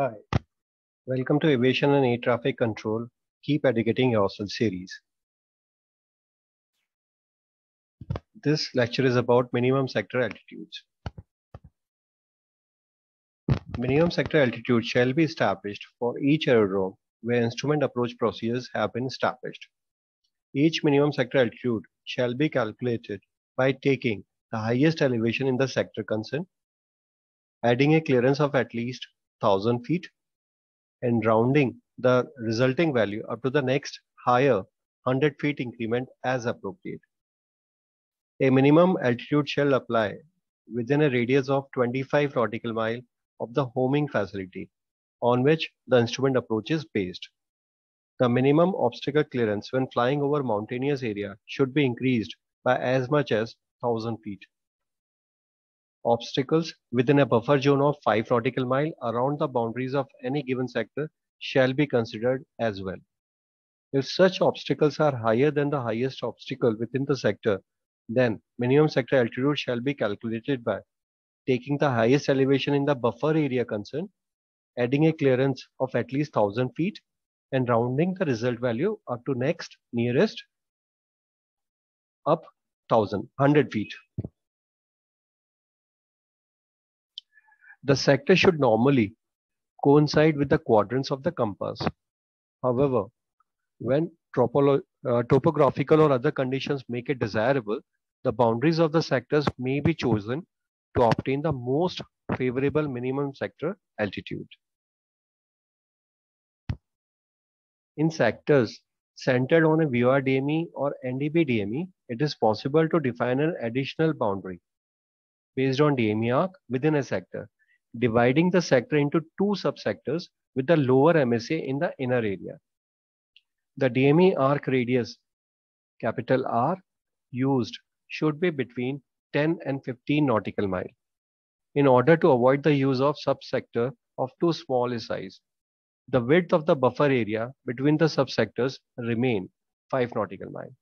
Hi, welcome to Aviation and Air Traffic Control Keep Educating Yourself series. This lecture is about minimum sector altitudes. Minimum sector altitude shall be established for each aerodrome where instrument approach procedures have been established. Each minimum sector altitude shall be calculated by taking the highest elevation in the sector concerned, adding a clearance of at least 1000 feet and rounding the resulting value up to the next higher 100 feet increment as appropriate. A minimum altitude shall apply within a radius of 25 nautical mile of the homing facility on which the instrument approach is based. The minimum obstacle clearance when flying over mountainous area should be increased by as much as 1000 feet. Obstacles within a buffer zone of 5 nautical mile around the boundaries of any given sector shall be considered as well. If such obstacles are higher than the highest obstacle within the sector, then minimum sector altitude shall be calculated by taking the highest elevation in the buffer area concerned, adding a clearance of at least 1000 feet and rounding the result value up to next nearest up 1000, 100 feet. The sector should normally coincide with the quadrants of the compass. However, when uh, topographical or other conditions make it desirable, the boundaries of the sectors may be chosen to obtain the most favorable minimum sector altitude. In sectors centered on a VOR-DME or NDB-DME, it is possible to define an additional boundary based on DME arc within a sector dividing the sector into two subsectors with the lower MSA in the inner area. The DME arc radius, capital R, used should be between 10 and 15 nautical mile in order to avoid the use of subsector of too small a size. The width of the buffer area between the subsectors remain 5 nautical mile.